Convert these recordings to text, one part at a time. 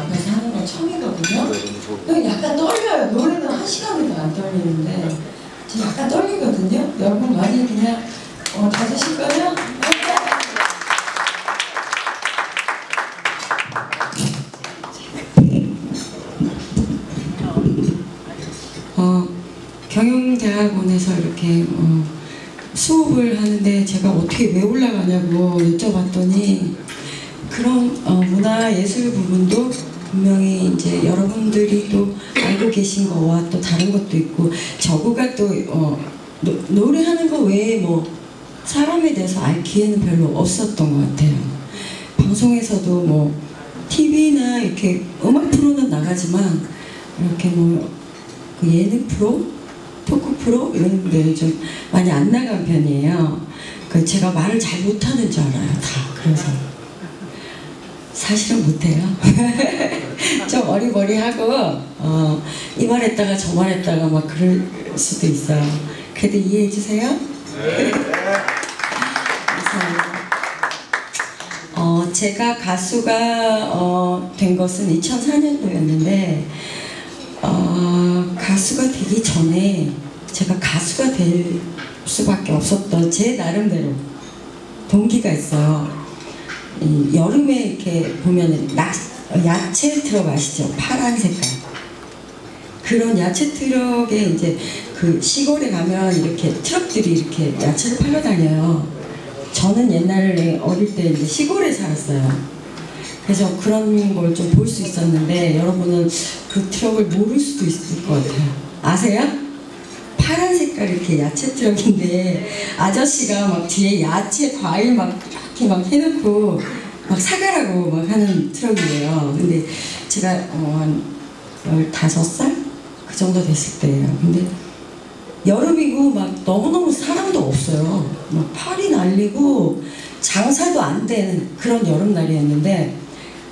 앞에서 하는 건 처음이거든요. 그냥 약간 떨려요. 노래는 한 시간도 안 떨리는데 저 약간 떨리거든요. 여러분 많이 그냥 어, 다주실 거예요? 어, 경영대학원에서 이렇게 어, 수업을 하는데 제가 어떻게 왜 올라가냐고 여쭤봤더니 그런 어, 문화 예술 부분도 분명히 이제 여러분들이 또 알고 계신 거와 또 다른 것도 있고 적우가 또 어, 노, 노래하는 거 외에 뭐 사람에 대해서 알 기회는 별로 없었던 것 같아요. 방송에서도 뭐 TV나 이렇게 음악 프로는 나가지만 이렇게 뭐그 예능 프로, 토크 프로 이런 데는 좀 많이 안 나간 편이에요. 그 제가 말을 잘 못하는 줄 알아요. 다 그래서 사실은 못해요. 좀 어리버리하고 어, 이 말 했다가 저 말 했다가 막 그럴 수도 있어요. 그래도 이해해 주세요. 감사합니다. 어, 제가 가수가 어, 된 것은 2004년도였는데 어, 가수가 되기 전에 제가 가수가 될 수밖에 없었던 제 나름대로 동기가 있어요. 이 여름에 이렇게 보면은 나, 야채 트럭 아시죠? 파란 색깔. 그런 야채 트럭에 이제 그 시골에 가면 이렇게 트럭들이 이렇게 야채를 팔러 다녀요. 저는 옛날에 어릴 때 이제 시골에 살았어요. 그래서 그런 걸 좀 볼 수 있었는데 여러분은 그 트럭을 모를 수도 있을 것 같아요. 아세요? 파란 색깔 이렇게 야채 트럭인데 아저씨가 막 뒤에 야채 과일 막 이렇게 막 해놓고 막 사가라고 막 하는 트럭이에요. 근데 제가 어, 한 15살? 그 정도 됐을 때예요. 근데 여름이고 막 너무너무 사람도 없어요. 막 파리 날리고 장사도 안 되는 그런 여름날이었는데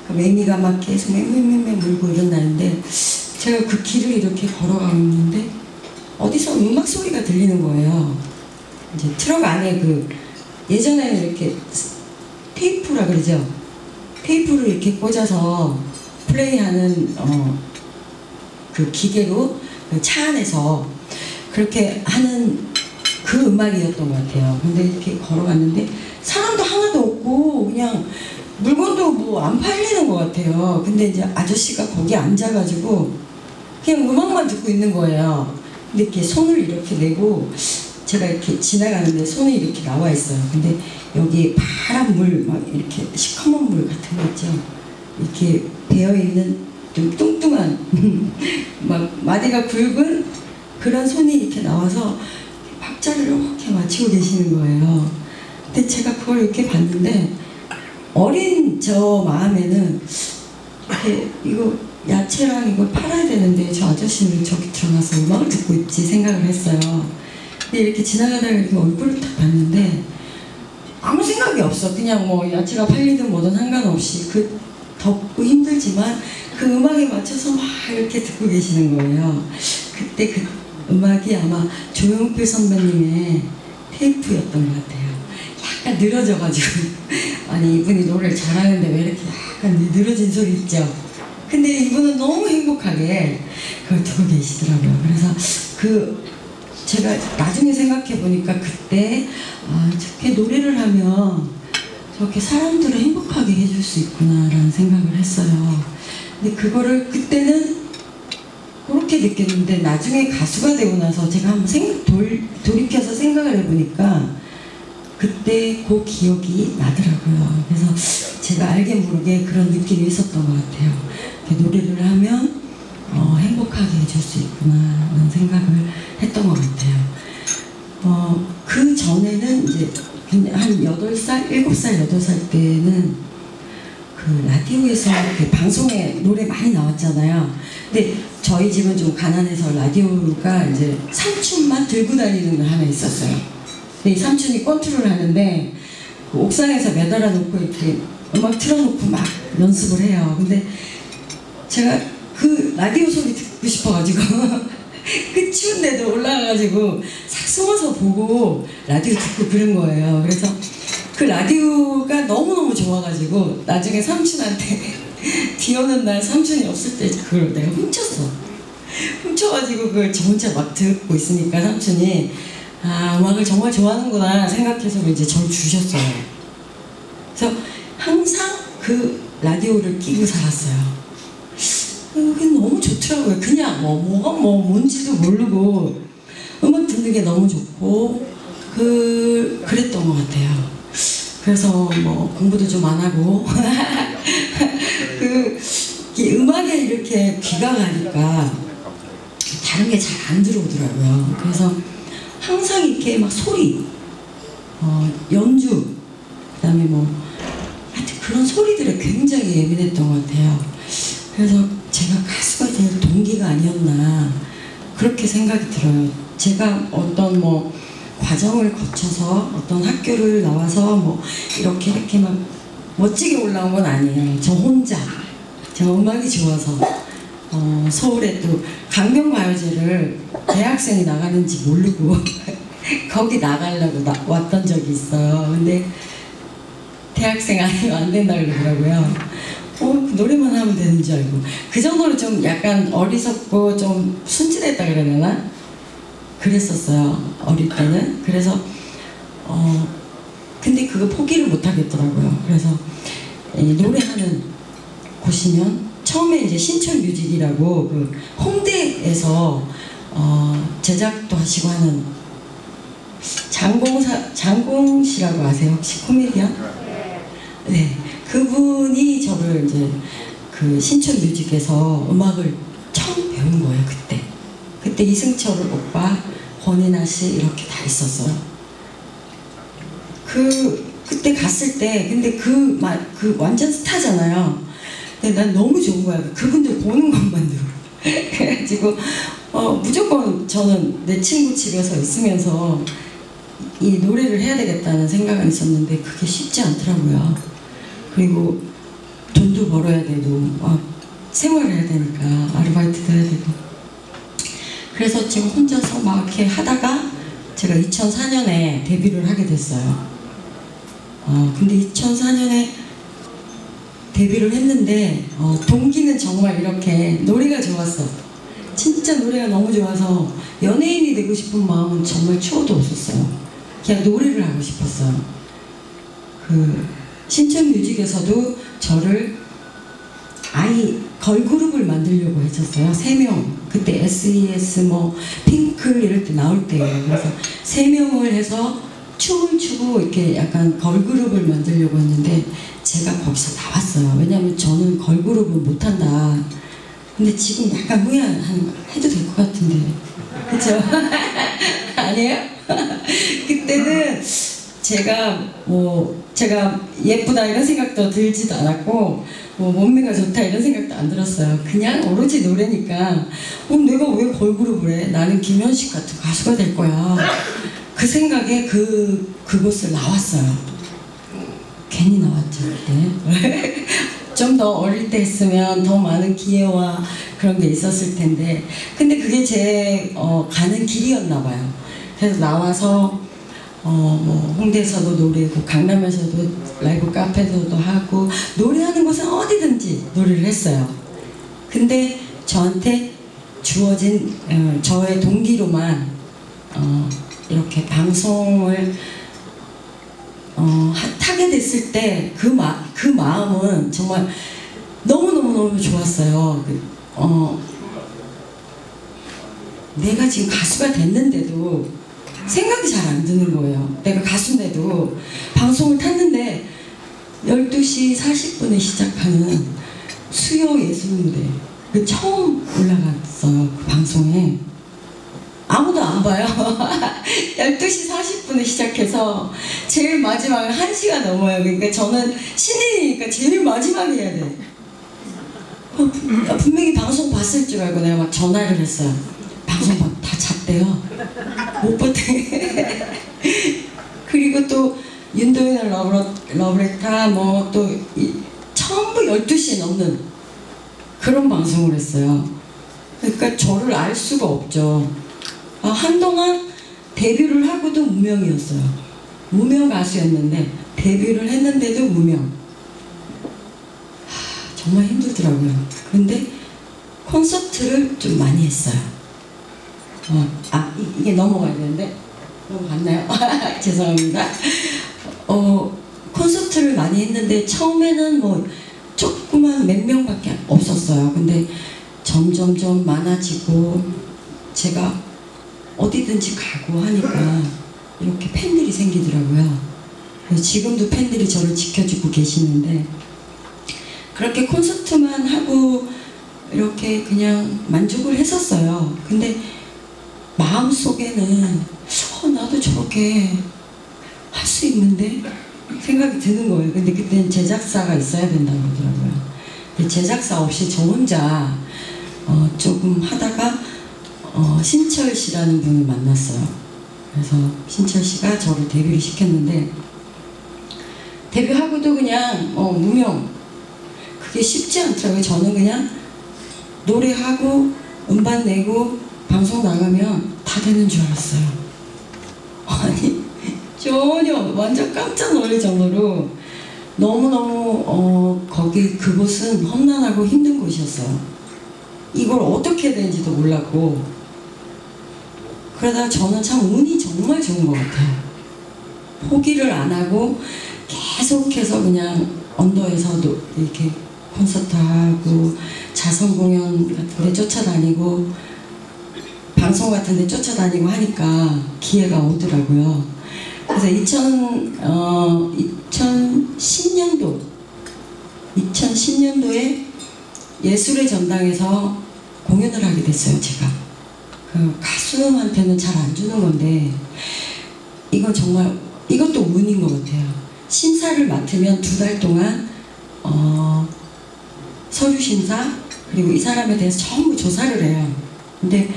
그 매미가 막 계속 맹맹맹맹 물고 이런 날인데 제가 그 길을 이렇게 걸어가고 있는데 어디서 음악 소리가 들리는 거예요. 이제 트럭 안에 그 예전에는 이렇게 테이프라 그러죠. 테이프를 이렇게 꽂아서 플레이하는 어, 그 기계로 그차 안에서 그렇게 하는 그 음악이었던 것 같아요. 근데 이렇게 걸어갔는데 사람도 하나도 없고 그냥 물건도 뭐 안 팔리는 것 같아요. 근데 이제 아저씨가 거기 앉아가지고 그냥 음악만 듣고 있는 거예요. 근데 이렇게 손을 이렇게 내고 제가 이렇게 지나가는데 손이 이렇게 나와 있어요. 근데 여기 파란 물, 막 이렇게 시커먼 물 같은 거 있죠. 이렇게 배어 있는 좀 뚱뚱한 막 마디가 굵은 그런 손이 이렇게 나와서 박자를 이렇게 맞추고 계시는 거예요. 근데 제가 그걸 이렇게 봤는데 어린 저 마음에는 이거 야채랑 이걸 팔아야 되는데 저 아저씨는 저기 들어가서 음악을 듣고 있지 생각을 했어요. 근데 이렇게 지나가다가 이렇게 얼굴을 딱 봤는데 아무 생각이 없어. 그냥 뭐 야채가 팔리든 뭐든 상관없이 그 덥고 힘들지만 그 음악에 맞춰서 막 이렇게 듣고 계시는 거예요. 그때 그 음악이 아마 조용필 선배님의 테이프였던 것 같아요. 약간 늘어져가지고 아니 이분이 노래를 잘하는데 왜 이렇게 약간 늘어진 소리 있죠? 근데 이분은 너무 행복하게 그걸 듣고 계시더라고요. 그래서 그 제가 나중에 생각해 보니까 그때 아 저렇게 노래를 하면 저렇게 사람들을 행복하게 해줄 수 있구나라는 생각을 했어요. 근데 그거를 그때는 그렇게 느꼈는데 나중에 가수가 되고 나서 제가 한번 생, 돌, 돌이켜서 생각을 해보니까 그때 그 기억이 나더라고요. 그래서 제가 알게 모르게 그런 느낌이 있었던 것 같아요. 노래를 하면 어, 행복하게 해줄 수 있구나 라는 생각을 했던 것 같아요. 어, 그 전에는 이제 한 8살, 7살, 8살 때는 그 라디오에서 이렇게 방송에 노래 많이 나왔잖아요. 근데 저희 집은 좀 가난해서 라디오가 이제 삼촌만 들고 다니는 거 하나 있었어요. 근데 이 삼촌이 컨트롤 하는데 그 옥상에서 매달아 놓고 이렇게 음악 틀어놓고 막 연습을 해요. 근데 제가 그 라디오 소리 듣고 싶어가지고 그 추운데도 올라가가지고 싹 숨어서 보고 라디오 듣고 그런 거예요. 그래서 그 라디오가 너무너무 좋아가지고 나중에 삼촌한테 비 오는 날 삼촌이 없을 때 그걸 내가 훔쳤어. 훔쳐가지고 그걸 저 혼자 막 듣고 있으니까 삼촌이 아 음악을 정말 좋아하는구나 생각해서 이제 저를 주셨어요. 그래서 항상 그 라디오를 끼고 살았어요. 그게 너무 좋더라고요. 그냥 뭐 뭐가 뭐 뭔지도 모르고 음악 듣는 게 너무 좋고 그 그랬던 것 같아요. 그래서 뭐 공부도 좀 안 하고 그이 음악에 이렇게 귀가 가니까 다른 게 잘 안 들어오더라고요. 그래서 항상 이렇게 막 소리, 어, 연주, 그다음에 뭐 하여튼 그런 소리들에 굉장히 예민했던 것 같아요. 그래서 제가 가수가 될 동기가 아니었나 그렇게 생각이 들어요. 제가 어떤 뭐 과정을 거쳐서 어떤 학교를 나와서 뭐 이렇게 이렇게 막 멋지게 올라온 건 아니에요. 저 혼자 제가 음악이 좋아서 어, 서울에 또 강변가요제를 대학생이 나가는지 모르고 거기 나가려고 나- 왔던 적이 있어요. 근데 대학생 아니면 안 된다 그러더라고요. 어, 그 노래만 하면 되는 줄 알고. 그 정도로 좀 약간 어리석고 좀 순진했다 그래야 되나? 그랬었어요. 어릴 때는. 그래서, 어, 근데 그거 포기를 못 하겠더라고요. 그래서 이 노래하는 곳이면 처음에 이제 신촌 뮤직이라고 그 홍대에서 어, 제작도 하시고 하는 장공사 장공 씨라고 아세요 혹시 코미디언? 네 그분이 저를 이제 그 신촌 뮤직에서 음악을 처음 배운 거예요 그때. 그때 이승철 오빠 권인아 씨 이렇게 다 있었어요. 그 그때 갔을 때 근데 그, 마, 그 완전 스타잖아요. 근데 난 너무 좋은 거야. 그분들 보는 것만으로 그래가지고 어, 무조건 저는 내 친구 집에서 있으면서 이 노래를 해야 되겠다는 생각은 있었는데 그게 쉽지 않더라고요. 그리고 돈도 벌어야 되고 막 생활을 해야 되니까 아르바이트도 해야 되고 그래서 지금 혼자서 막 이렇게 하다가 제가 2004년에 데뷔를 하게 됐어요. 어, 근데 2004년에 데뷔를 했는데 어, 동기는 정말 이렇게 노래가 좋았어. 진짜 노래가 너무 좋아서 연예인이 되고 싶은 마음은 정말 추워도 없었어요. 그냥 노래를 하고 싶었어요. 그 신촌 뮤직에서도 저를 아이 걸그룹을 만들려고 했었어요. 세 명. 그때 SES 뭐 핑클 이럴 때 나올 때예요. 그래서 세 명을 해서 춤을 추고 이렇게 약간 걸그룹을 만들려고 했는데 제가 거기서 나왔어요. 왜냐면 저는 걸그룹을 못한다. 근데 지금 약간 후회한 해도 될 것 같은데. 그쵸? 아니에요? 그때는 제가 뭐 제가 예쁘다 이런 생각도 들지도 않았고 뭐 몸매가 좋다 이런 생각도 안 들었어요. 그냥 오로지 노래니까 어, 내가 왜 걸그룹을 해? 나는 김현식 같은 가수가 될 거야. 그 생각에 그 그곳을 나왔어요. 괜히 나왔죠 그때. 좀 더 어릴 때 했으면 더 많은 기회와 그런 게 있었을 텐데 근데 그게 제 어, 가는 길이었나 봐요. 그래서 나와서 어, 뭐 홍대에서도 노래고 강남에서도 라이브 카페에서도 하고 노래하는 곳은 어디든지 노래를 했어요. 근데 저한테 주어진 어, 저의 동기로만 어, 이렇게 방송을 어, 하- 타게 됐을 때그 마, 그 마음은 정말 너무너무너무 좋았어요. 그, 어, 내가 지금 가수가 됐는데도 생각이 잘 안 드는 거예요. 내가 가수인데도 방송을 탔는데 12시 40분에 시작하는 수요 예술무대 그 처음 올라갔어요. 그 방송에. 아무도 안 봐요. 12시 40분에 시작해서 제일 마지막에 1시가 넘어요. 그러니까 저는 신인이니까 제일 마지막에 해야 돼. 어, 분- 분명히 방송 봤을 줄 알고 내가 막 전화를 했어요. 방송 봐- 다 잤대요. 못 봤대. 그리고 또 윤도현의 러브레, 러브레타 뭐 또 전부 12시에 넘는 그런 방송을 했어요. 그러니까 저를 알 수가 없죠. 아, 한동안 데뷔를 하고도 무명이었어요. 무명 가수였는데 데뷔를 했는데도 무명. 하, 정말 힘들더라고요. 근데 콘서트를 좀 많이 했어요. 어, 아 이, 게 넘어가야 되는데 넘어갔나요? 죄송합니다. 어 콘서트를 많이 했는데 처음에는 뭐 조그만 몇 명밖에 없었어요. 근데 점점점 많아지고 제가 어디든지 가고 하니까 이렇게 팬들이 생기더라고요. 지금도 팬들이 저를 지켜주고 계시는데 그렇게 콘서트만 하고 이렇게 그냥 만족을 했었어요. 근데 마음 속에는 어, 나도 저렇게 할 수 있는데 생각이 드는 거예요. 근데 그때는 제작사가 있어야 된다고 그러더라고요. 근데 제작사 없이 저 혼자 어, 조금 하다가 어, 신철 씨라는 분을 만났어요. 그래서 신철 씨가 저를 데뷔를 시켰는데 데뷔하고도 그냥 어, 무명 그게 쉽지 않더라고요. 저는 그냥 노래하고 음반 내고 방송 나가면 다 되는 줄 알았어요. 아니 전혀 완전 깜짝 놀랄 정도로 너무너무 어, 거기 그곳은 험난하고 힘든 곳이었어요. 이걸 어떻게 해야 되는지도 몰랐고 그러다가 저는 참 운이 정말 좋은 것 같아요. 포기를 안 하고 계속해서 그냥 언더에서도 이렇게 콘서트 하고 자선 공연 같은 데 쫓아다니고 방송 같은 데 쫓아다니고 하니까 기회가 오더라고요. 그래서 2000, 어, 2010년도 2010년도에 예술의 전당에서 공연을 하게 됐어요, 제가. 그 가수한테는 잘 안 주는 건데 이건 정말 이것도 운인 것 같아요. 심사를 맡으면 두 달 동안 어, 서류 심사 그리고 이 사람에 대해서 전부 조사를 해요. 근데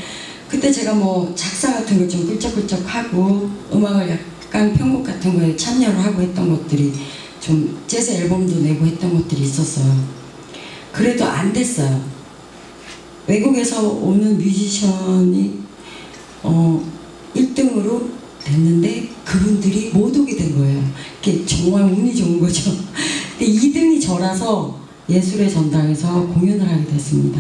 그때 제가 뭐 작사 같은 걸 좀 꿀쩍꿀쩍 하고 음악을 약간 편곡 같은 거에 참여를 하고 했던 것들이 좀 재즈 앨범도 내고 했던 것들이 있었어요. 그래도 안 됐어요. 외국에서 오는 뮤지션이 어, 1등으로 됐는데 그분들이 못 오게 된 거예요. 이게 정말 운이 좋은 거죠. 근데 2등이 저라서 예술의 전당에서 공연을 하게 됐습니다.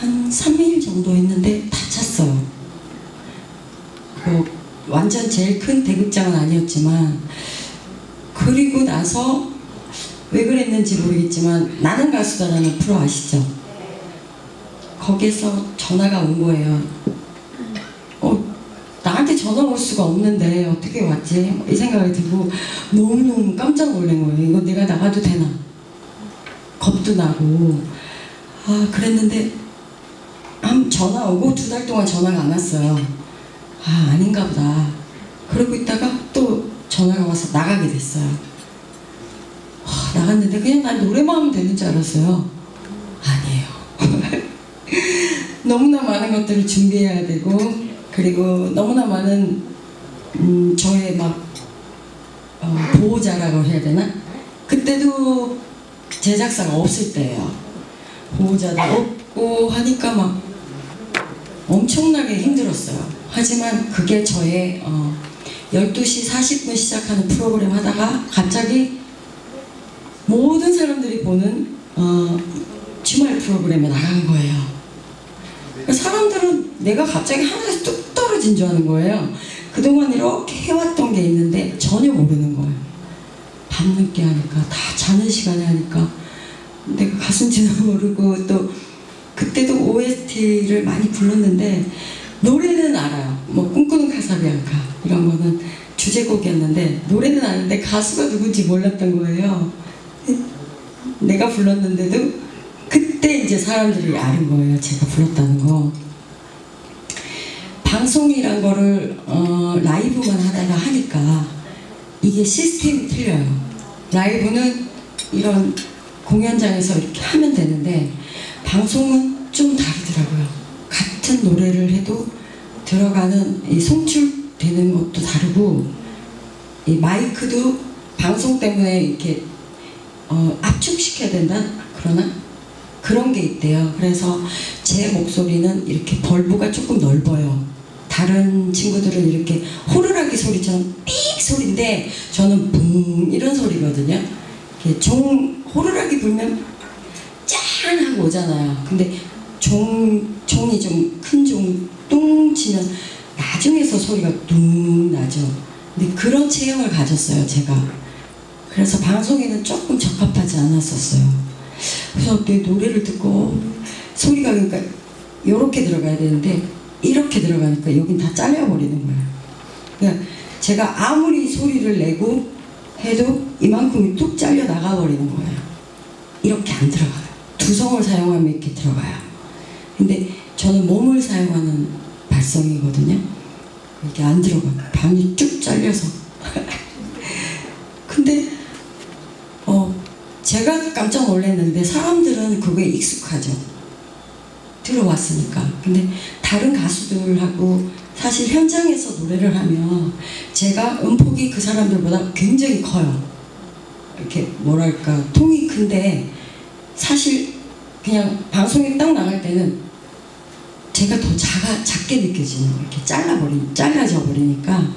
한 3일 정도 했는데 다 찼어요. 뭐 완전 제일 큰 대극장은 아니었지만 그리고 나서 왜 그랬는지 모르겠지만 나는 가수다라는 프로 아시죠? 거기서 전화가 온 거예요. 어, 나한테 전화 올 수가 없는데 어떻게 왔지? 이 생각이 들고 너무너무 깜짝 놀란 거예요. 이거 내가 나가도 되나? 겁도 나고. 아, 그랬는데 한 전화 오고 두 달 동안 전화가 안 왔어요. 아, 아닌가 보다. 그러고 있다가 또 전화가 와서 나가게 됐어요. 아, 나갔는데 그냥 난 노래만 하면 되는 줄 알았어요. 아니에요. 너무나 많은 것들을 준비해야 되고 그리고 너무나 많은 음, 저의 막 어, 보호자라고 해야 되나? 그때도 제작사가 없을 때예요. 보호자도 없고 하니까 막 엄청나게 힘들었어요. 하지만 그게 저의 어, 12시 40분 시작하는 프로그램 하다가 갑자기 모든 사람들이 보는 어, 주말 프로그램에 나간 거예요. 그러니까 사람들은 내가 갑자기 하늘에서 뚝 떨어진 줄 아는 거예요. 그동안 이렇게 해왔던 게 있는데 전혀 모르는 거예요. 밤늦게 하니까 다 자는 시간에 하니까 내가 가수인지도 모르고 또 그때도 OST를 많이 불렀는데 노래는 알아요. 뭐 꿈꾸는 카사비앙카 이런 거는 주제곡이었는데 노래는 아는데 가수가 누군지 몰랐던 거예요. 내가 불렀는데도 그때 이제 사람들이 아는 거예요. 제가 불렀다는 거. 방송이란 거를 어, 라이브만 하다가 하니까 이게 시스템이 틀려요. 라이브는 이런 공연장에서 이렇게 하면 되는데 방송은 좀 다르더라고요. 같은 노래를 해도 들어가는 이 송출되는 것도 다르고 이 마이크도 방송 때문에 이렇게 어, 압축시켜야 된다 그러나 그런 게 있대요. 그래서 제 목소리는 이렇게 벌브가 조금 넓어요. 다른 친구들은 이렇게 호루라기 소리처럼 삑 소리인데 저는 붕 이런 소리거든요. 종 호루라기 불면 짠 하고 오잖아요. 근데 종 종이 좀 큰종뚱 치면 나중에서 소리가 뚱 나죠. 근데 그런 체형을 가졌어요, 제가. 그래서 방송에는 조금 적합하지 않았었어요. 그래서 내 노래를 듣고 소리가 그러니까 이렇게 들어가야 되는데 이렇게 들어가니까 여긴 다 잘려버리는 거예요. 그러니까 제가 아무리 소리를 내고 해도 이만큼이 뚝 잘려 나가버리는 거예요. 이렇게 안 들어가 요. 두성을 사용하면 이렇게 들어가요. 근데 저는 몸을 사용하는 발성이거든요. 이게 안 들어가요. 밤이 쭉 잘려서. 근데 어 제가 깜짝 놀랐는데 사람들은 그게 익숙하죠. 들어왔으니까. 근데 다른 가수들하고 사실 현장에서 노래를 하면 제가 음폭이 그 사람들보다 굉장히 커요. 이렇게 뭐랄까 통이 큰데 사실 그냥 방송에 딱 나갈 때는 제가 더 작아, 작게 느껴지는 거예요. 이렇게 잘라버리, 잘라져 버리니까.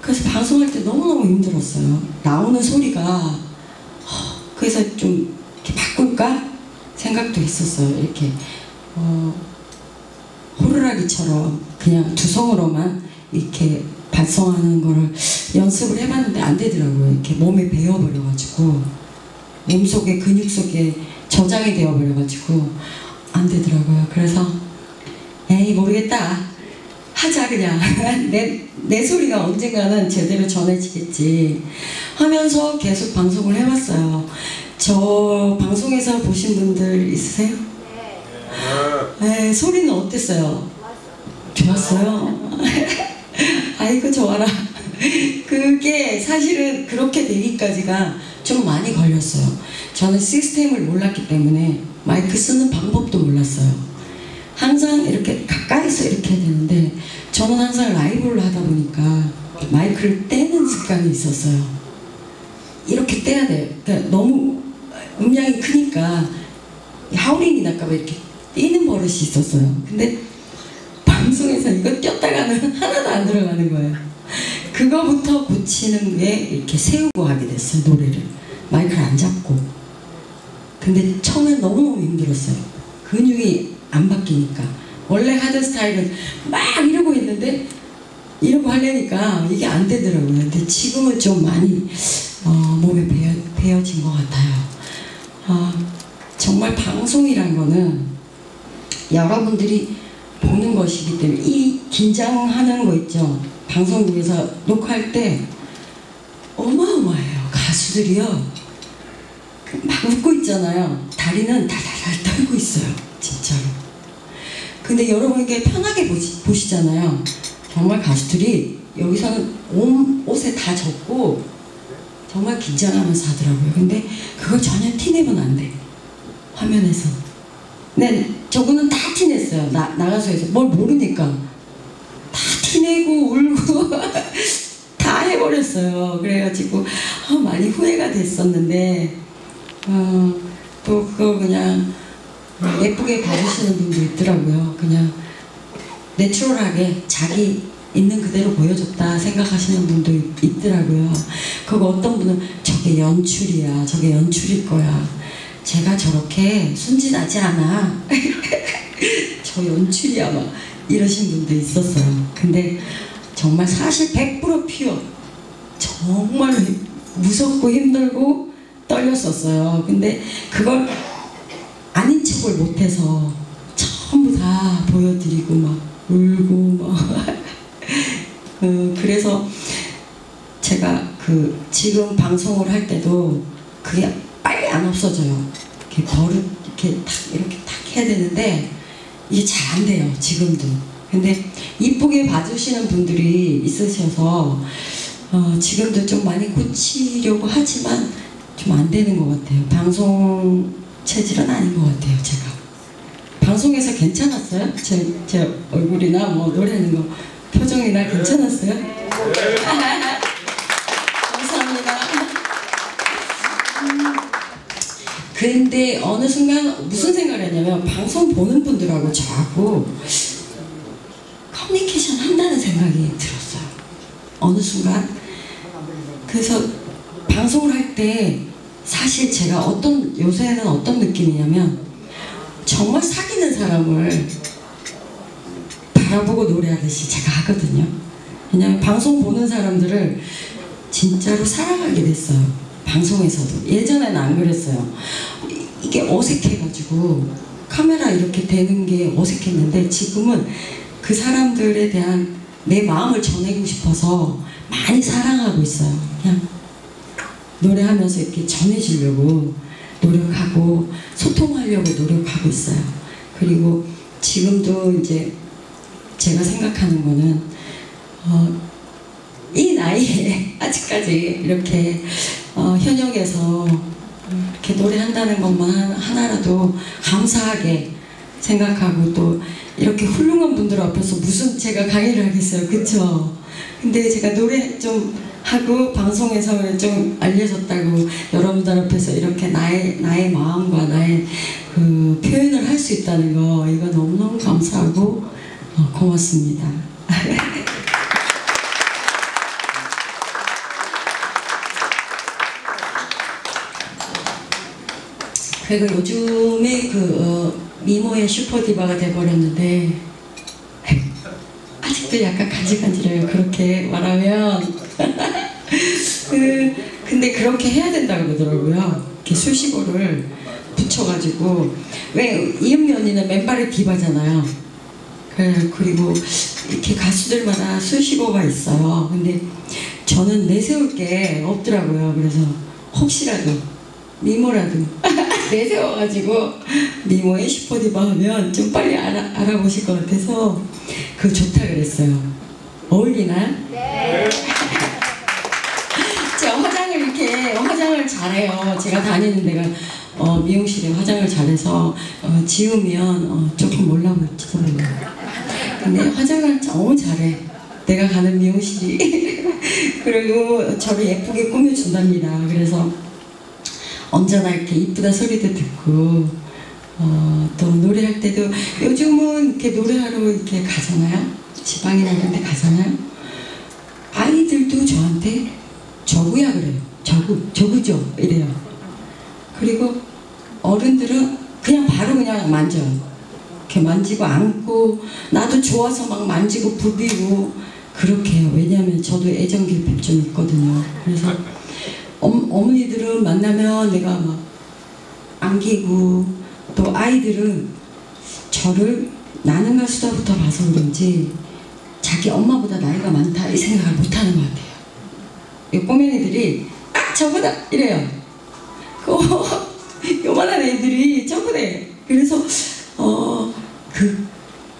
그래서 방송할 때 너무너무 힘들었어요. 나오는 소리가 허, 그래서 좀 이렇게 바꿀까 생각도 했었어요. 이렇게 어, 호루라기처럼 그냥 두성으로만 이렇게 발성하는 거를 연습을 해봤는데 안 되더라고요. 이렇게 몸에 배어버려가지고 몸 속에 근육 속에 저장이 되어버려가지고 안 되더라고요. 그래서 에이 모르겠다 하자 그냥 내, 내 소리가 언젠가는 제대로 전해지겠지 하면서 계속 방송을 해왔어요. 저 방송에서 보신 분들 있으세요? 네, 소리는 어땠어요? 좋았어요. 아이고 좋아라. 그게 사실은 그렇게 되기까지가 좀 많이 걸렸어요. 저는 시스템을 몰랐기 때문에 마이크 쓰는 방법도 몰랐어요. 항상 이렇게 가까이서 이렇게 해야 되는데 저는 항상 라이브를 하다 보니까 마이크를 떼는 습관이 있었어요. 이렇게 떼야 돼요. 그러니까 너무 음량이 크니까 하울링이 날까봐 이렇게 떼는 버릇이 있었어요. 근데 방송에서 이거 꼈다가는 하나도 안 들어가는 거예요. 그거부터 고치는 게 이렇게 세우고 하게 됐어요, 노래를. 마이크를 안 잡고. 근데 처음엔 너무너무 힘들었어요. 근육이 안 바뀌니까. 원래 하던 스타일은 막 이러고 있는데 이러고 하려니까 이게 안 되더라고요. 근데 지금은 좀 많이 어, 몸에 배어, 배어진 것 같아요. 어, 정말 방송이란 거는 여러분들이 보는 것이기 때문에 이 긴장하는 거 있죠. 방송국에서 녹화할 때 어마어마해요. 가수들이요. 그막 웃고 있잖아요. 다리는 달달달 떨고 있어요. 진짜로. 근데 여러분에게 편하게 보시, 보시잖아요. 정말 가수들이 여기서는 온 옷에 다 젖고 정말 긴장하면서 하더라고요. 근데 그걸 전혀 티내면 안 돼. 화면에서. 네, 저분은 다 티냈어요. 나, 나가서 해서. 뭘 모르니까. 다 티내고 울고 다 해버렸어요. 그래가지고 아, 많이 후회가 됐었는데 어, 또 그걸 그냥 예쁘게 봐주시는 분도 있더라고요. 그냥 내추럴하게 자기 있는 그대로 보여줬다 생각하시는 분도 있- 있더라고요. 그거 어떤 분은 저게 연출이야, 저게 연출일 거야. 제가 저렇게 순진하지 않아. 저 연출이야 막 이러신 분도 있었어요. 근데 정말 사실 100% 피어. 정말 무섭고 힘들고 떨렸었어요. 근데 그걸 아닌 척을 못해서 전부 다 보여드리고 막 울고 뭐 그, 그래서 제가 그 지금 방송을 할 때도 그게 빨리 안 없어져요. 이렇게 버릇 이렇게 탁 이렇게 탁 해야 되는데 이게 잘 안 돼요. 지금도. 근데 이쁘게 봐주시는 분들이 있으셔서 어, 지금도 좀 많이 고치려고 하지만 좀 안 되는 것 같아요. 방송 체질은 아닌 것 같아요. 제가 방송에서 괜찮았어요? 제, 제 얼굴이나 뭐 노래하는 거 표정이나 괜찮았어요? 감사합니다. 음, 근데 어느 순간 무슨 생각을 했냐면 방송 보는 분들하고 저하고 커뮤니케이션 한다는 생각이 들었어요. 어느 순간 그래서 방송을 할 때 사실 제가 어떤 요새는 어떤 느낌이냐면 정말 사귀는 사람을 바라보고 노래하듯이 제가 하거든요. 왜냐면 방송 보는 사람들을 진짜로 사랑하게 됐어요. 방송에서도. 예전에는 안 그랬어요. 이- 이게 어색해가지고 카메라 이렇게 되는 게 어색했는데 지금은 그 사람들에 대한 내 마음을 전하고 싶어서 많이 사랑하고 있어요. 그냥 노래하면서 이렇게 전해주려고 노력하고 소통하려고 노력하고 있어요. 그리고 지금도 이제 제가 생각하는 거는 어, 이 나이에 아직까지 이렇게 어, 현역에서 이렇게 노래한다는 것만 한- 하나라도 감사하게 생각하고 또 이렇게 훌륭한 분들 앞에서 무슨 제가 강의를 하겠어요, 그쵸? 근데 제가 노래 좀 하고 방송에서 좀 알려졌다고 여러분들 앞에서 이렇게 나의 나의 마음과 나의 그 표현을 할 수 있다는 거 이거 너무너무 감사하고 어, 고맙습니다. 그리고 요즘에 그 어, 미모의 슈퍼디바가 돼버렸는데 아직도 약간 간질간질해요. 그렇게 말하면 그 근데 그렇게 해야 된다 그러더라고요. 이렇게 수식어를 붙여가지고 왜 이은미 언니는 맨발의 디바잖아요. 그- 그리고 이렇게 가수들마다 수식어가 있어요. 근데 저는 내세울 게 없더라고요. 그래서 혹시라도 미모라도 내세워가지고 미모의 슈퍼디바 하면 좀 빨리 알아, 알아보실 것 같아서 그거 좋다 그랬어요. 어울리나요? 제가 화장을 이렇게 화장을 잘해요. 제가 다니는 데가 어, 미용실에 화장을 잘해서 어, 지우면 어, 조금 몰라요. 근데 화장을 너무 잘해. 내가 가는 미용실이 그리고 저를 예쁘게 꾸며준답니다. 그래서 언제나 이렇게 이쁘다 소리도 듣고 어, 또 노래할 때도 요즘은 이렇게 노래하러 이렇게 가잖아요. 지방이나 이런 데 가잖아요. 아이들도 저한테 저구야 그래요. 저구, 저구죠. 이래요. 그리고 어른들은 그냥 바로 그냥 만져요. 이렇게 만지고 안고 나도 좋아서 막 만지고 부비고 그렇게 해요. 왜냐하면 저도 애정 결핍 좀 있거든요. 그래서 엄, 어머니들은 만나면 내가 막 안기고 또 아이들은 저를 나는 가 수다부터 봐서 그런지 자기 엄마보다 나이가 많다 이 생각을 못하는 것 같아요. 이 꼬맹이들이 아 저보다 이래요. 그 요만한 애들이 저보래. 그래서 어 그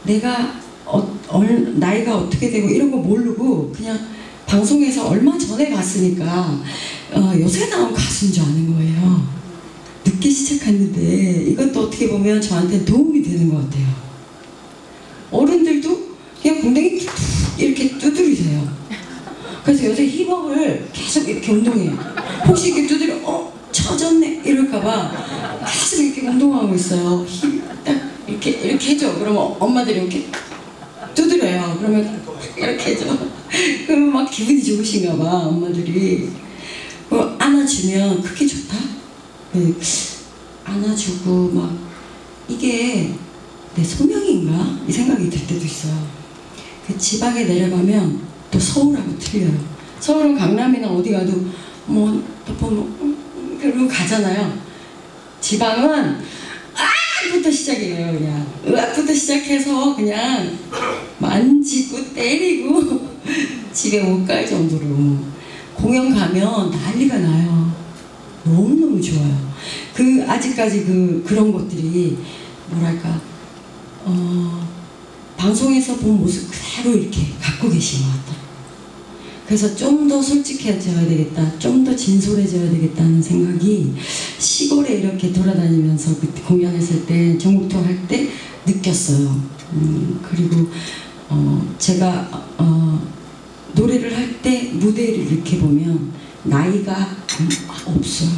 내가 어, 얼, 나이가 어떻게 되고 이런 거 모르고 그냥 방송에서 얼마 전에 봤으니까 어, 요새 나온 가수인 줄 아는 거예요. 늦게 시작했는데 이것도 어떻게 보면 저한테 도움이 되는 것 같아요. 어른들도 그냥 툭툭 이렇게 두드리세요. 그래서 요새 힙업을 계속 이렇게 운동해요. 혹시 이렇게 두드려, 어, 쳐졌네 이럴까봐 계속 이렇게 운동하고 있어요. 힙, 딱 이렇게 이렇게 해줘. 그러면 엄마들이 이렇게 두드려요. 그러면 이렇게 해줘. 그러면 막 기분이 좋으신가 봐 엄마들이. 그 안아주면 그게 좋다. 그 안아주고 막 이게 내 소명인가 이 생각이 들 때도 있어요. 그 지방에 내려가면 또 서울하고 틀려요. 서울은 강남이나 어디 가도 뭐, 또 뭐, 음, 그러고 가잖아요. 지방은 아 으악부터 시작이에요 그냥. 으악부터 시작해서 그냥 만지고 때리고 집에 못 갈 정도로. 공연 가면 난리가 나요. 너무너무 좋아요. 그 아직까지 그 그런 것들이 뭐랄까 어 방송에서 본 모습 그대로 이렇게 갖고 계신 것 같아요 그래서 좀 더 솔직해져야 되겠다, 좀 더 진솔해져야 되겠다는 생각이 시골에 이렇게 돌아다니면서 그때 공연했을 때, 전국투어 할때 느꼈어요. 음, 그리고 어, 제가 어, 노래를 할 때 무대를 이렇게 보면 나이가 음, 없어요.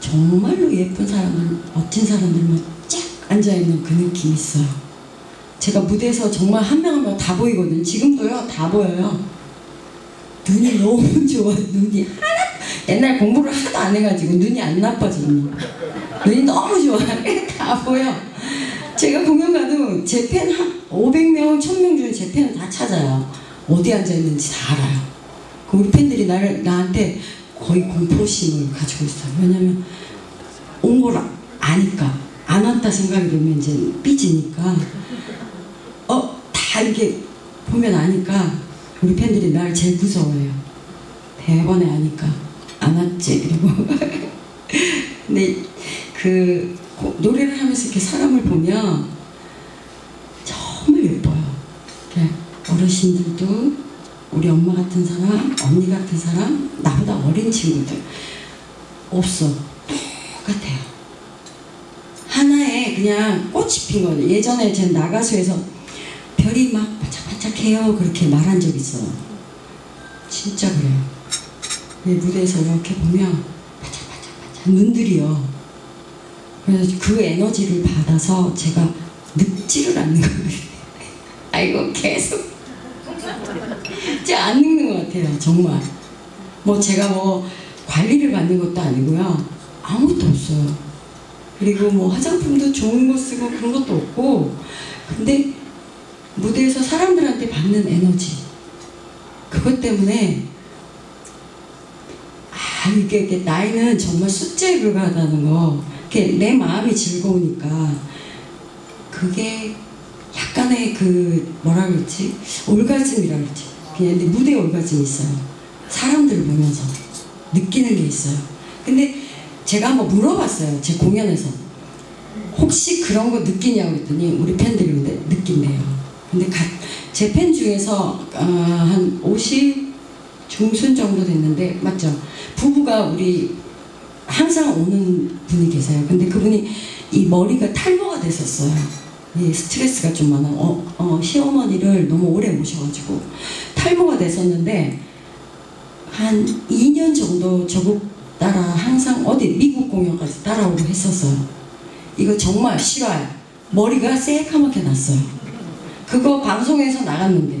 정말로 예쁜 사람들, 멋진 사람들만 쫙 앉아있는 그 느낌이 있어요. 제가 무대에서 정말 한 명 한 명 다 보이거든요. 지금도요, 다 보여요. 눈이 너무 좋아 눈이. 하나 옛날 공부를 하도 안 해가지고 눈이 안 나빠졌네 눈이 너무 좋아. 다 보여. 제가 공연 가도 제 팬 한 500명 1000명 중에 제 팬은 다 찾아요. 어디 앉아 있는지 다 알아요. 그 우리 팬들이 나를 나한테 거의 공포심을 가지고 있어요. 왜냐면 온 걸 아니까 안 왔다 생각이 들면 이제 삐지니까. 어 다 이렇게 보면 아니까 우리 팬들이 날 제일 무서워해요. 대번에 아니까 안 왔지 그리고 근데 그 고- 노래를 하면서 이렇게 사람을 보면 정말 예뻐요. 어르신들도 우리 엄마 같은 사람, 언니 같은 사람, 나보다 어린 친구들 없어. 똑같아요. 하나에 그냥 꽃이 핀 거예요. 예전에 제 나가수에서 별이 막 반짝 반짝해요. 그렇게 말한 적 있어요. 진짜 그래요. 내 무대에서 이렇게 보면 반짝반짝반짝 눈들이요. 그래서 그 에너지를 받아서 제가 늙지를 않는 거예요. 아이고 계속 안 늙는 것 같아요. 정말. 뭐 제가 뭐 관리를 받는 것도 아니고요. 아무것도 없어요. 그리고 뭐 화장품도 좋은 거 쓰고 그런 것도 없고 근데 무대에서 사람들한테 받는 에너지. 그것 때문에 아 이게, 이게 나이는 정말 숫자에 불과하다는 거. 이렇게 내 마음이 즐거우니까 그게 약간의 그 뭐라 그러지? 올가즘이라 그러지. 그냥 무대 올가즘이 있어요. 사람들을 보면서 느끼는 게 있어요. 근데 제가 한번 물어봤어요 제 공연에서. 혹시 그런 거 느끼냐고 그랬더니 우리 팬들이 느낀대요 근데 제 팬 중에서 어, 한 50 중순 정도 됐는데 맞죠? 부부가 우리 항상 오는 분이 계세요. 근데 그분이 이 머리가 탈모가 됐었어요. 이 스트레스가 좀 많아. 어, 어, 시어머니를 너무 오래 모셔가지고 탈모가 됐었는데 한 2년 정도 저국 따라 항상 어디 미국 공연까지 따라오고 했었어요. 이거 정말 싫어요. 머리가 새카맣게 났어요. 그거 방송에서 나갔는데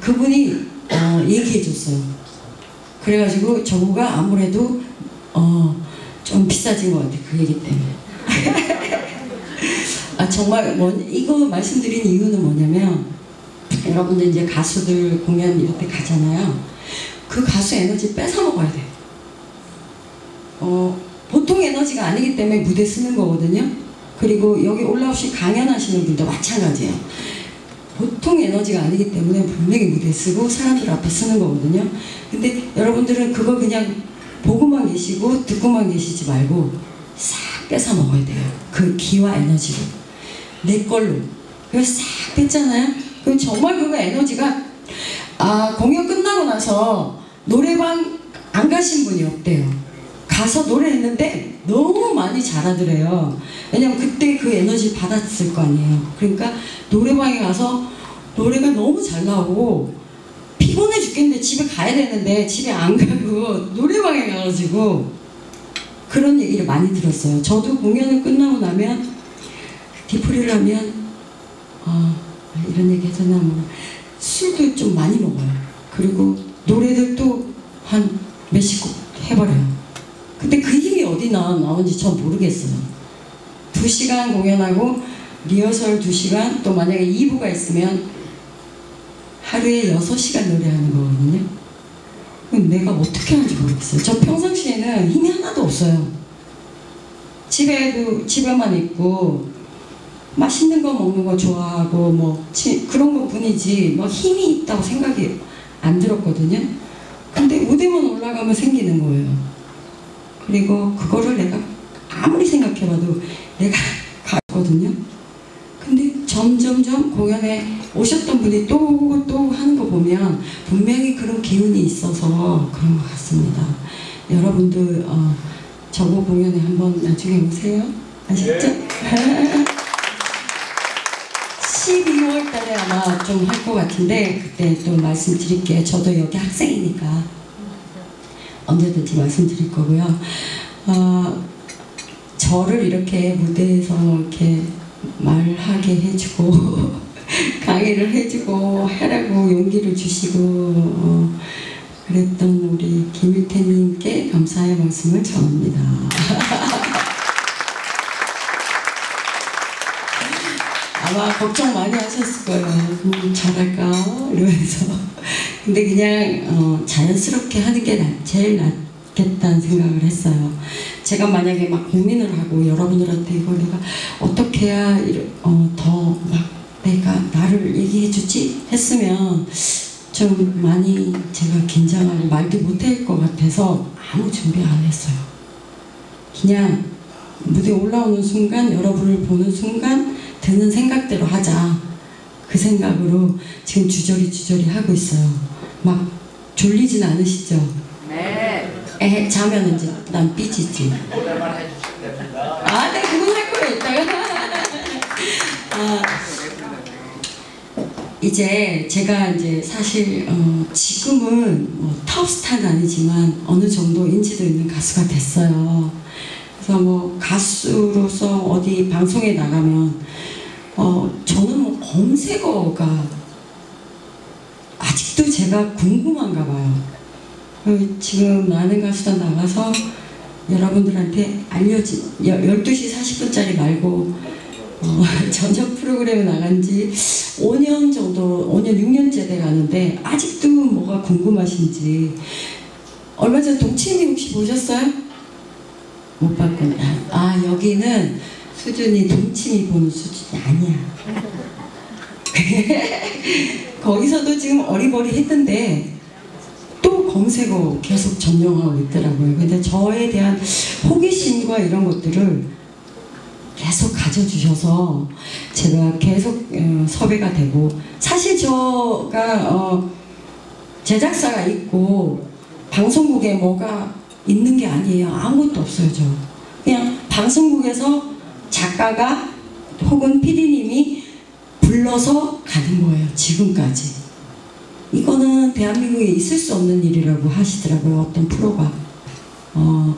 그분이 어, 얘기해 줬어요. 그래가지고 저거가 아무래도 어, 좀 비싸진 것 같아 그 얘기 때문에. 아 정말 뭐, 이거 말씀드린 이유는 뭐냐면 여러분들 이제 가수들 공연 때 가잖아요. 그 가수 에너지 뺏어 먹어야 돼. 어, 보통 에너지가 아니기 때문에 무대 쓰는 거거든요. 그리고 여기 올라오시 강연하시는 분도 마찬가지예요. 보통 에너지가 아니기 때문에 분명히 무대 쓰고 사람들 앞에 쓰는 거거든요. 근데 여러분들은 그거 그냥 보고만 계시고 듣고만 계시지 말고 싹 뺏어 먹어야 돼요. 그 기와 에너지를. 내 걸로. 그래서 싹 뺐잖아요. 그럼 정말 그거 에너지가 아, 공연 끝나고 나서 노래방 안 가신 분이 없대요. 가서 노래했는데 너무 많이 잘하더래요. 왜냐면 그때 그 에너지 받았을 거 아니에요. 그러니까 노래방에 가서 노래가 너무 잘 나오고 피곤해 죽겠는데 집에 가야 되는데 집에 안 가고 노래방에 가가지고 그런 얘기를 많이 들었어요. 저도 공연을 끝나고 나면 디프리를 하면 어, 이런 얘기 하잖아 뭐 술도 좀 많이 먹어요. 그리고 노래들도 한 몇십 곡 해버려요. 근데 그 힘이 어디 나, 나온지 전 모르겠어요. 두 시간 공연하고 리허설 두 시간 또 만약에 2부가 있으면 하루에 6시간 노래하는 거거든요. 그럼 내가 어떻게 하는지 모르겠어요. 저 평상시에는 힘이 하나도 없어요. 집에도 집에만 있고 맛있는 거 먹는 거 좋아하고 뭐 치- 그런 것 뿐이지 뭐 힘이 있다고 생각이 안 들었거든요. 근데 무대만 올라가면 생기는 거예요. 그리고 그거를 내가 아무리 생각해봐도 내가 갔거든요. 근데 점점점 공연에 오셨던 분이 또 오고 또 하는 거 보면 분명히 그런 기운이 있어서 그런 것 같습니다. 여러분들 어, 저거 공연에 한번 나중에 오세요. 아셨죠? 12월 달에 아마 좀 할 것 같은데 그때 또 말씀드릴게요. 저도 여기 학생이니까 언제든지 말씀드릴 거고요. 어, 저를 이렇게 무대에서 이렇게 말하게 해주고 강의를 해주고 하라고 용기를 주시고 어, 그랬던 우리 김일태님께 감사의 말씀을 전합니다. 아마 걱정 많이 하셨을 거예요. 음, 잘할까? 이러면서. 근데 그냥 어, 자연스럽게 하는 게 나- 제일 낫겠다는 생각을 했어요. 제가 만약에 막 고민을 하고 여러분들한테 이거 내가 어떻게 해야 어, 더막 내가 나를 얘기해 주지? 했으면 좀 많이 제가 긴장하고 말도 못할 것 같아서 아무 준비 안 했어요. 그냥 무대 올라오는 순간 여러분을 보는 순간 드는 생각대로 하자 그 생각으로 지금 주저리 주저리 하고 있어요 막 졸리진 않으시죠? 네. 에 자면 이제 난 삐지지. 아, 네, 그건 할 거예요, 이따가. 아, 이제 제가 이제 사실 어, 지금은 뭐 톱스타는 아니지만 어느 정도 인지도 있는 가수가 됐어요. 그래서 뭐 가수로서 어디 방송에 나가면 어, 저는 뭐 검색어가 아직도 제가 궁금한가 봐요. 그 지금 많은 가수단 나가서 여러분들한테 알려진 12시 40분짜리 말고 어, 저녁 프로그램에 나간 지 5년 정도, 5년, 6년째 돼 가는데 아직도 뭐가 궁금하신지 얼마 전에 동치미 혹시 보셨어요? 못 봤구나. 아, 여기는 수준이 동치미 보는 수준이 아니야. 거기서도 지금 어리버리 했던데 또 검색어 계속 점령하고 있더라고요. 근데 저에 대한 호기심과 이런 것들을 계속 가져주셔서 제가 계속 어, 섭외가 되고 사실 저가 어, 제작사가 있고 방송국에 뭐가 있는 게 아니에요. 아무것도 없어요. 저 그냥 방송국에서 작가가 혹은 PD님이 불러서 가는 거예요. 지금까지. 이거는 대한민국에 있을 수 없는 일이라고 하시더라고요. 어떤 프로가. 어,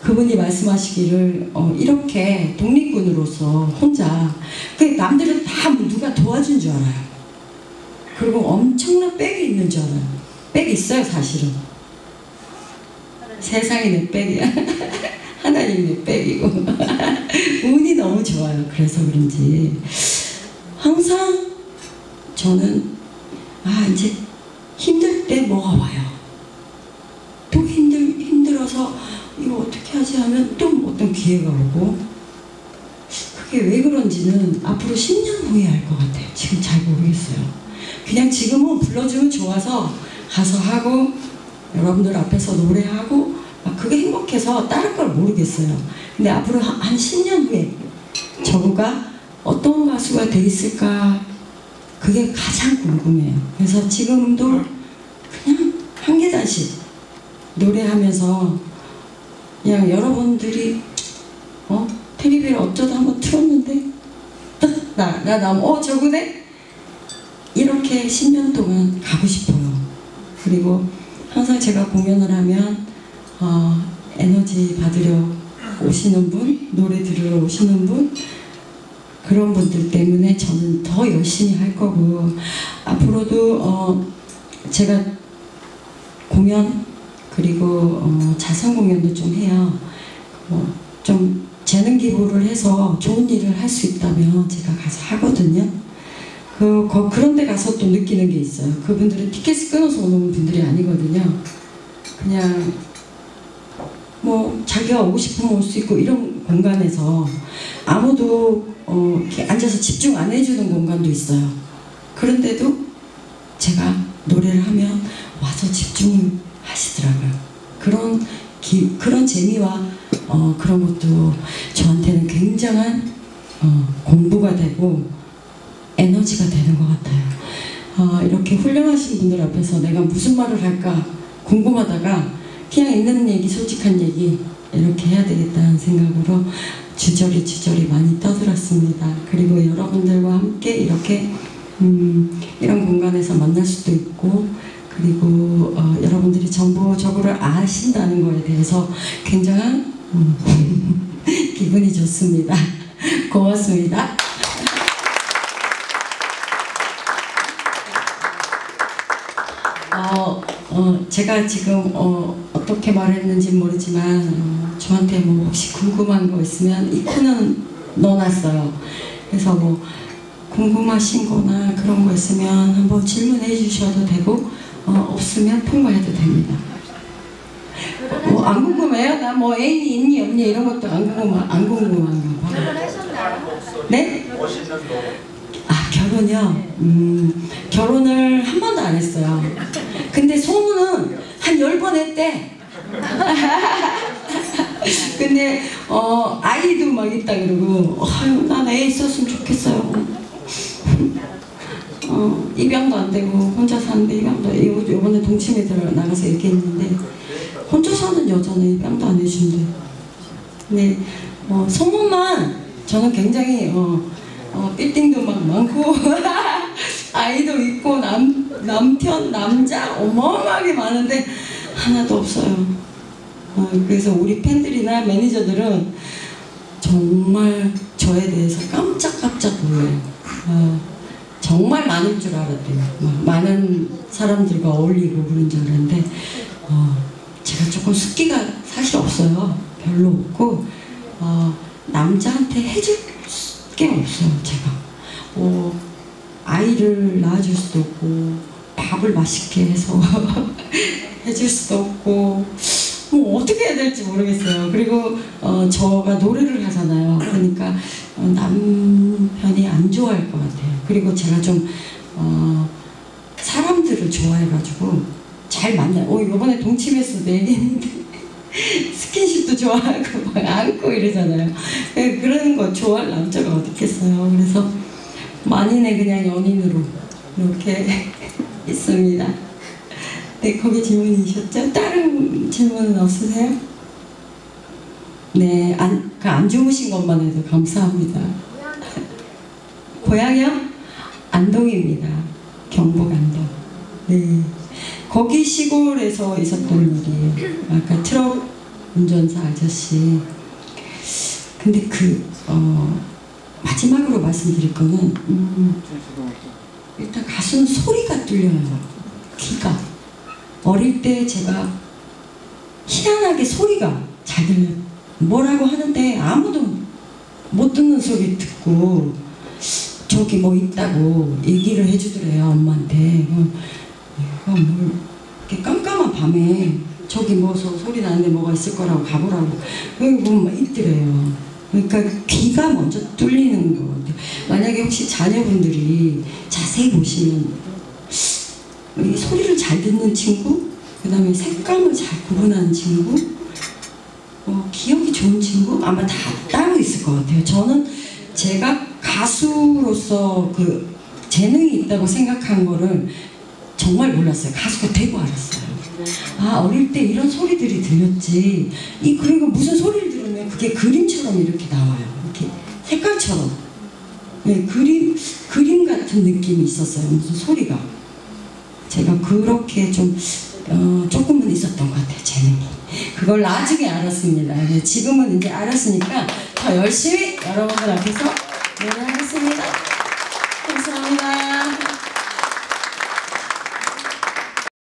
그분이 말씀하시기를 어, 이렇게 독립군으로서 혼자 그 남들은 다 누가 도와준 줄 알아요. 그리고 엄청난 백이 있는 줄 알아요. 백 있어요 사실은. 세상이 내 백이야. 하나님 내 백이고 운이 너무 좋아요. 그래서 그런지 저는 아 이제 힘들 때 뭐가 와요. 또 힘들 힘들어서 이거 어떻게 하지 하면 또 어떤 기회가 오고 그게 왜 그런지는 앞으로 10년 후에 알 것 같아요. 지금 잘 모르겠어요. 그냥 지금은 불러주면 좋아서 가서 하고 여러분들 앞에서 노래하고 막 그게 행복해서 다른 걸 모르겠어요. 근데 앞으로 한- 한 10년 후에 저가 어떤 가수가 돼 있을까 그게 가장 궁금해요. 그래서 지금도 그냥 한 계단씩 노래하면서 그냥 여러분들이 어 텔레비를 어쩌다 한번 틀었는데 나나나어 저거네 이렇게 10년 동안 가고 싶어요. 그리고 항상 제가 공연을 하면 어, 에너지 받으려 오시는 분, 노래 들으러 오시는 분 그런 분들 때문에 저는 더 열심히 할 거고 앞으로도 어, 제가 공연 그리고 어, 자선 공연도 좀 해요. 뭐, 좀 재능 기부를 해서 좋은 일을 할 수 있다면 제가 가서 하거든요. 그, 거, 그런 데 가서 또 느끼는 게 있어요. 그분들은 티켓을 끊어서 오는 분들이 아니거든요. 그냥 뭐 자기가 오고 싶으면 올 수 있고 이런 공간에서 아무도 어, 이렇게 앉아서 집중 안 해주는 공간도 있어요. 그런데도 제가 노래를 하면 와서 집중을 하시더라고요. 그런 기, 그런 재미와 어, 그런 것도 저한테는 굉장한 어, 공부가 되고 에너지가 되는 것 같아요. 어, 이렇게 훌륭하신 분들 앞에서 내가 무슨 말을 할까 궁금하다가 그냥 있는 얘기, 솔직한 얘기 이렇게 해야 되겠다는 생각으로 주저리 주저리 많이 떠들었습니다. 그리고 여러분들과 함께 이렇게 음, 이런 공간에서 만날 수도 있고 그리고 어, 여러분들이 정보적으로 아신다는 거에 대해서 굉장한 음, 기분이 좋습니다. 고맙습니다. 어, 어, 제가 지금 어, 어떻게 말했는지 모르지만 어, 저한테 뭐 혹시 궁금한 거 있으면 이 코는 넣어놨어요. 그래서 뭐 궁금하신 거나 그런 거 있으면 한번 질문해 주셔도 되고 어, 없으면 통과해도 됩니다. 뭐 안 궁금해요? 나 뭐 애인이 있니 없니 이런 것도 안 궁금 안 궁금한가 봐. 네? 아 결혼이요? 음 결혼을 한 번도 안 했어요. 근데 소문은 한 열 번 했대. 근데 어 아이도 막 있다 그러고 아유 난 애 있었으면 좋겠어요. 어 입양도 안 되고 혼자 사는데 입양도 요- 요번에 동침에 들어 나가서 얘기했는데 혼자 사는 여자는 입양도 안 해준대. 네, 어, 소문만 저는 굉장히 어, 어, 빌딩도 막 많고 아이도 있고 남 남편 남자 어마어마하게 많은데 하나도 없어요. 어, 그래서 우리 팬들이나 매니저들은 정말 저에 대해서 깜짝깜짝 놀라요. 어, 정말 많을 줄 알았대요. 막 많은 사람들과 어울리고 그런 줄 알았는데 어, 제가 조금 숫기가 사실 없어요. 별로 없고 어, 남자한테 해줄 게 없어요. 제가 어, 아이를 낳아줄 수도 없고 밥을 맛있게 해서 해줄 수도 없고 뭐 어떻게 해야 될지 모르겠어요. 그리고 어, 저가 노래를 하잖아요. 그러니까 어, 남편이 안 좋아할 것 같아요. 그리고 제가 좀 어, 사람들을 좋아해가지고 잘 만나요. 어, 이번에 동침했을 때 얘기했는데 스킨십도 좋아하고 막 안고 이러잖아요. 예, 그런 거 좋아할 남자가 어디 있겠어요. 그래서 만인의 그냥 연인으로 이렇게 있습니다. 네, 거기 질문이셨죠? 다른 질문은 없으세요? 네, 안, 그안 주무신 것만 해도 감사합니다. 고향이요? 안동입니다. 경북 안동. 네. 거기 시골에서 있었던 일이에요. 아까 트럭 운전사 아저씨. 근데 그, 어, 마지막으로 말씀드릴 거는, 음, 일단 가수는 소리가 뚫려요. 귀가. 어릴 때 제가 희한하게 소리가 잘 들려요. 뭐라고 하는데 아무도 못 듣는 소리 듣고 저기 뭐 있다고 얘기를 해주더래요 엄마한테 내가 뭘 이렇게 깜깜한 밤에 저기 뭐서 소리 나는데 뭐가 있을 거라고 가보라고 보면 막 있더래요 그러니까 귀가 먼저 뚫리는 거 같아요 만약에 혹시 자녀분들이 자세히 보시면 이 소리를 잘 듣는 친구 그 다음에 색감을 잘 구분하는 친구 어, 기억이 좋은 친구 아마 다 따로 있을 것 같아요. 저는 제가 가수로서 그 재능이 있다고 생각한 거를 정말 몰랐어요. 가수가 되고 알았어요. 아 어릴 때 이런 소리들이 들렸지. 이 그리고 무슨 소리를 들으면 그게 그림처럼 이렇게 나와요. 이렇게 색깔처럼. 네, 그림 그림 같은 느낌이 있었어요. 무슨 소리가. 제가 그렇게 좀 어, 조금은 있었던 것 같아요. 재능이. 그걸 나중에 알았습니다. 네, 지금은 이제 알았으니까 더 열심히 여러분들 앞에서 노래하겠습니다.